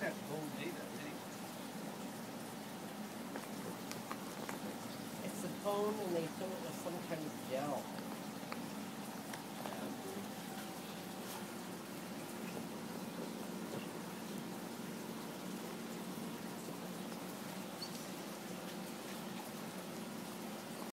data anyway. It's the bone and they fill it with some kind of.